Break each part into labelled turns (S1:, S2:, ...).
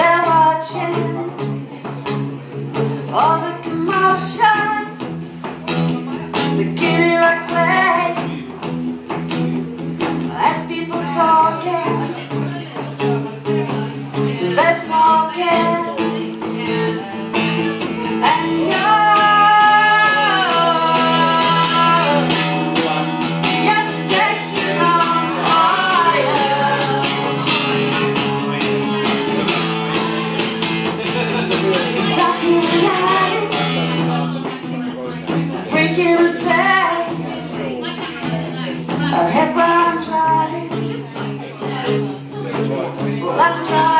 S1: They're watching all the commotion. people.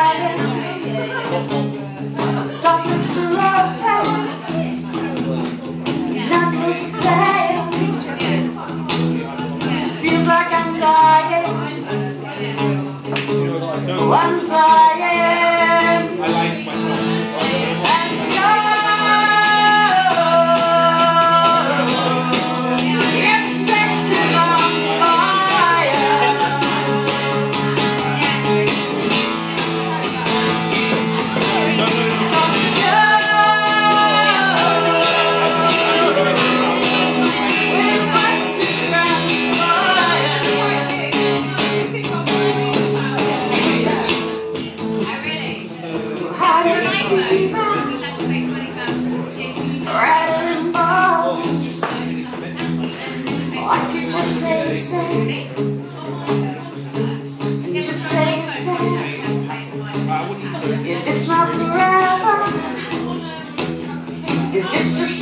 S1: rattling bones. I could just taste it. Just taste it. If it's not forever, if it's just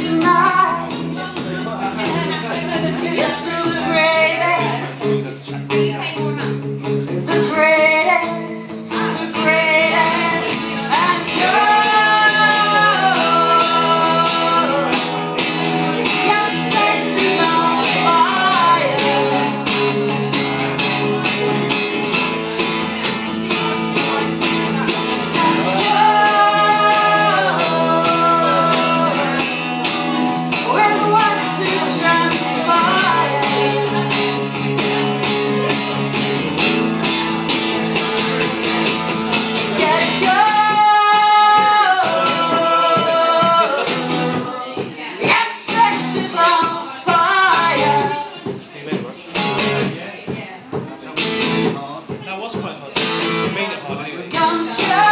S1: Come yeah.